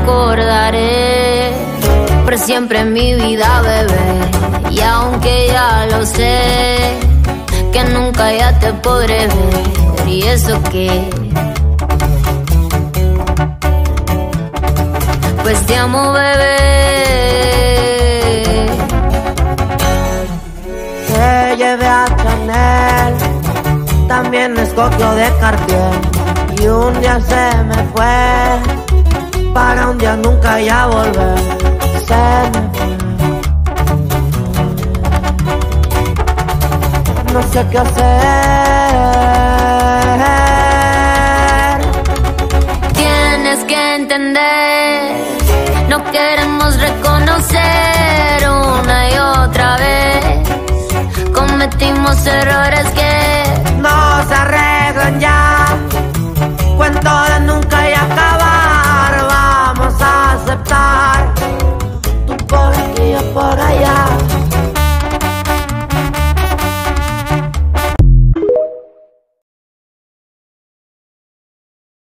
recordaré por siempre en mi vida, bebé. Y aunque ya lo sé, que nunca ya te podré ver. Y eso que. Pues te amo, bebé. Te llevé a Chanel, también escogió de Cartier. Y un día se me fue, para un día nunca ya volver. No sé qué hacer. Tienes que entender, no queremos reconocer una y otra vez. Cometimos errores que but I